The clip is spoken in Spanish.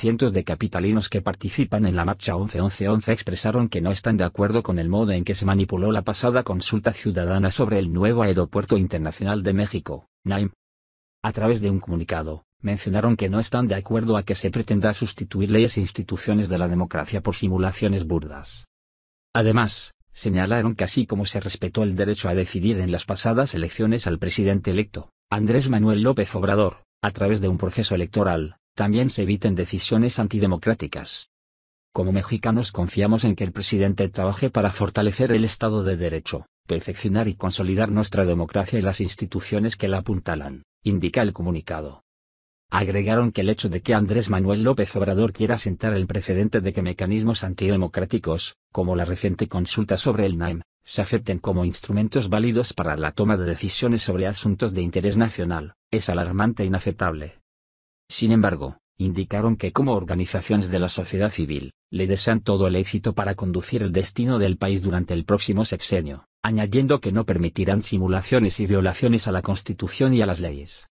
Cientos de capitalinos que participan en la marcha 11-11-11 expresaron que no están de acuerdo con el modo en que se manipuló la pasada consulta ciudadana sobre el nuevo Aeropuerto Internacional de México, NAIM. A través de un comunicado, mencionaron que no están de acuerdo a que se pretenda sustituir leyes e instituciones de la democracia por simulaciones burdas. Además, señalaron que así como se respetó el derecho a decidir en las pasadas elecciones al presidente electo, Andrés Manuel López Obrador, a través de un proceso electoral, también se eviten decisiones antidemocráticas. Como mexicanos confiamos en que el presidente trabaje para fortalecer el Estado de Derecho, perfeccionar y consolidar nuestra democracia y las instituciones que la apuntalan, indica el comunicado. Agregaron que el hecho de que Andrés Manuel López Obrador quiera sentar el precedente de que mecanismos antidemocráticos, como la reciente consulta sobre el NAIM, se acepten como instrumentos válidos para la toma de decisiones sobre asuntos de interés nacional, es alarmante e inaceptable. Sin embargo, indicaron que como organizaciones de la sociedad civil, le desean todo el éxito para conducir el destino del país durante el próximo sexenio, añadiendo que no permitirán simulaciones y violaciones a la Constitución y a las leyes.